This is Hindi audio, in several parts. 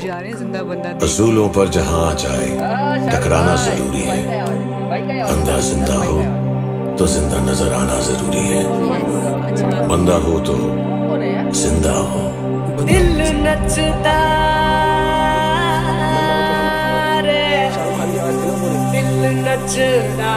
ज़िंदा बंदा असूलों पर जहाँ आ जाए टकराना ज़रूरी है। बंदा ज़िंदा हो तो ज़िंदा नज़र आना ज़रूरी है। बंदा हो तो ज़िंदा हो। दिल नचता रे। दिल नचता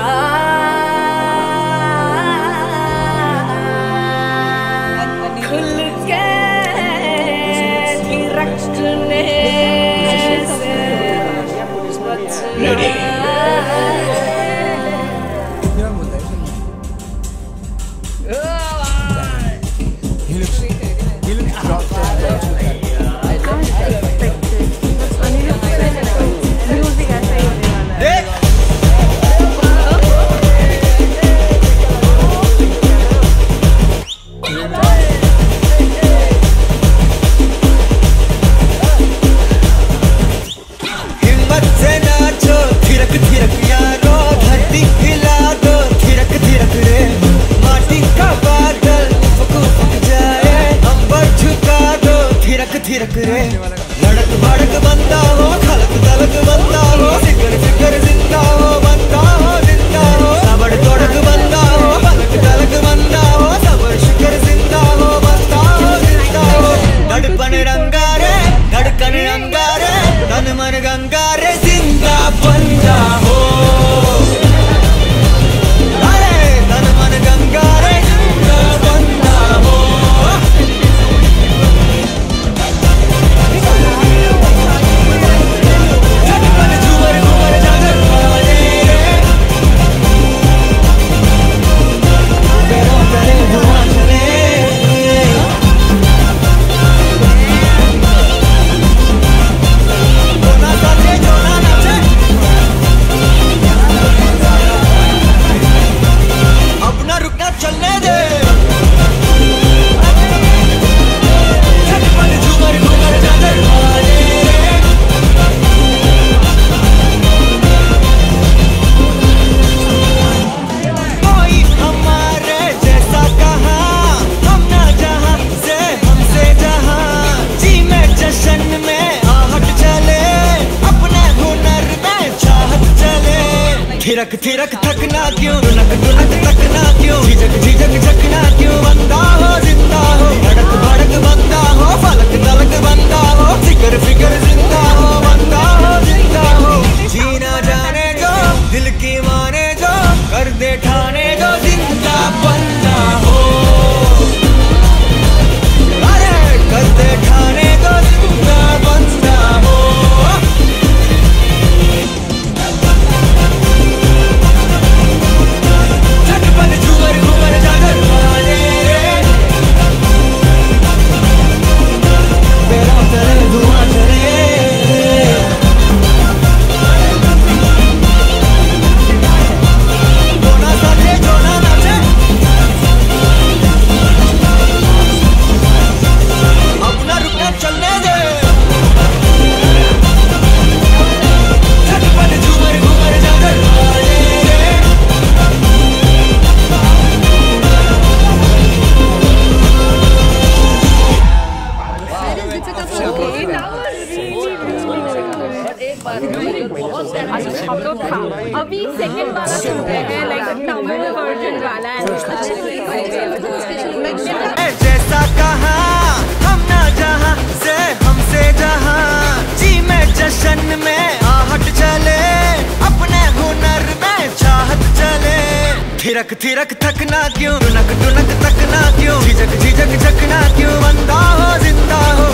थिरक थिरक थकना क्यों? रुनक रुनक अभी सेकंड वाला सुन रहे हैं लाइक तमिल वर्जन वाला जैसा कहा हम ना जहाँ से हमसे जहाँ। जी मैं जश्न में आहट चले अपने हुनर में चाहत चले। थिरक थिरक थकना क्यों? रुनक दुनक थकना क्यों? झिझक झिझक झकना क्यों? बंदा हो ज़िंदा हो।